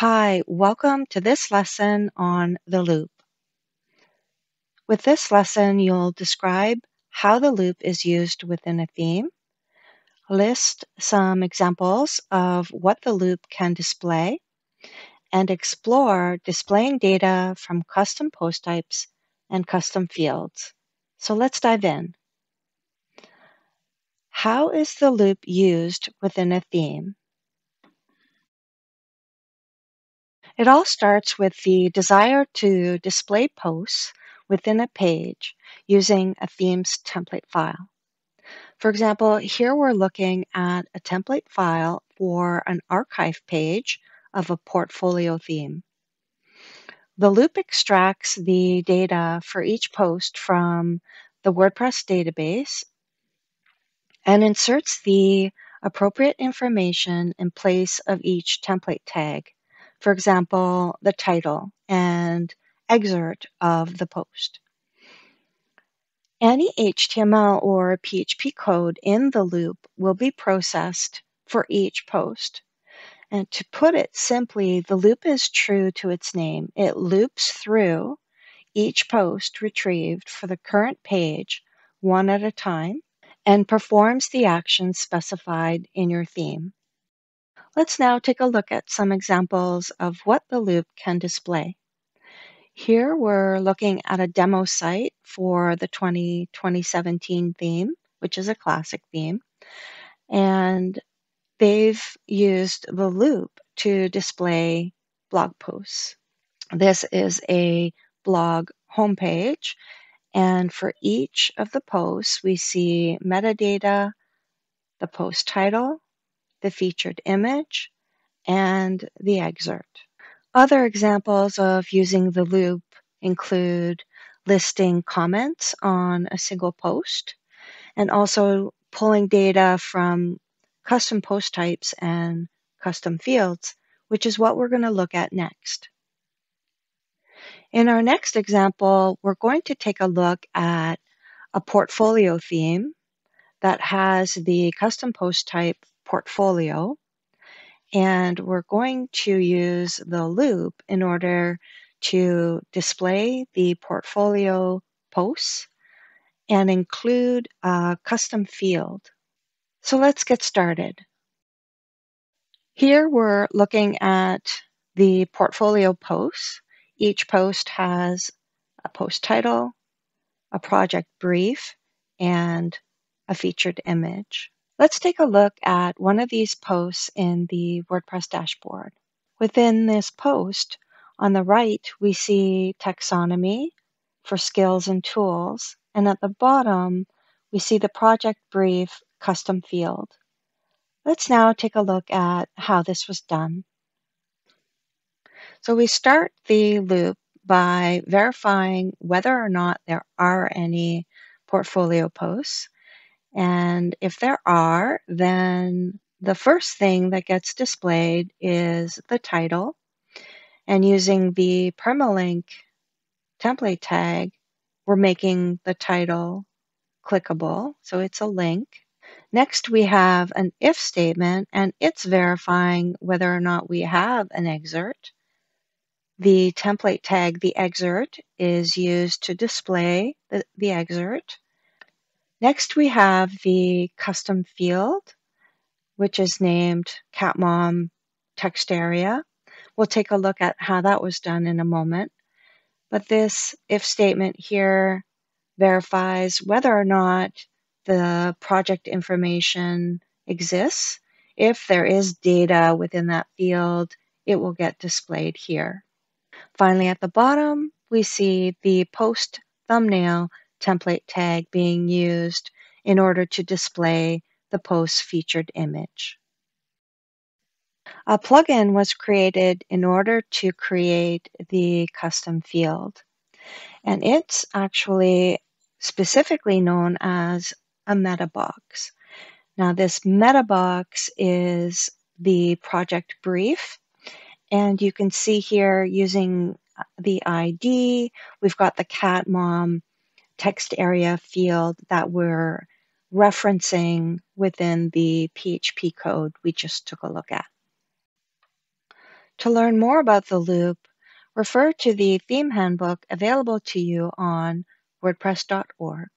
Hi, welcome to this lesson on the loop. With this lesson, you'll describe how the loop is used within a theme, list some examples of what the loop can display, and explore displaying data from custom post types and custom fields. So let's dive in. How is the loop used within a theme? It all starts with the desire to display posts within a page using a theme's template file. For example, here we're looking at a template file for an archive page of a portfolio theme. The loop extracts the data for each post from the WordPress database and inserts the appropriate information in place of each template tag for example, the title and excerpt of the post. Any HTML or PHP code in the loop will be processed for each post. And to put it simply, the loop is true to its name. It loops through each post retrieved for the current page one at a time and performs the actions specified in your theme. Let's now take a look at some examples of what the loop can display. Here we're looking at a demo site for the 2017 theme, which is a classic theme. And they've used the loop to display blog posts. This is a blog homepage. And for each of the posts, we see metadata, the post title, the featured image, and the excerpt. Other examples of using the loop include listing comments on a single post and also pulling data from custom post types and custom fields, which is what we're going to look at next. In our next example, we're going to take a look at a portfolio theme that has the custom post type portfolio. And we're going to use the loop in order to display the portfolio posts and include a custom field. So let's get started. Here we're looking at the portfolio posts. Each post has a post title, a project brief, and a featured image. Let's take a look at one of these posts in the WordPress dashboard. Within this post, on the right, we see taxonomy for skills and tools, and at the bottom, we see the project brief custom field. Let's now take a look at how this was done. So we start the loop by verifying whether or not there are any portfolio posts. And if there are, then the first thing that gets displayed is the title. And using the permalink template tag, we're making the title clickable. So it's a link. Next, we have an if statement, and it's verifying whether or not we have an excerpt. The template tag, the excerpt, is used to display the, the excerpt. Next, we have the custom field, which is named CatMom text area. We'll take a look at how that was done in a moment. But this if statement here verifies whether or not the project information exists. If there is data within that field, it will get displayed here. Finally, at the bottom, we see the post thumbnail template tag being used in order to display the post featured image. A plugin was created in order to create the custom field, and it's actually specifically known as a meta box. Now, this meta box is the project brief, and you can see here using the ID, we've got the cat mom text area field that we're referencing within the PHP code we just took a look at. To learn more about the loop, refer to the theme handbook available to you on wordpress.org.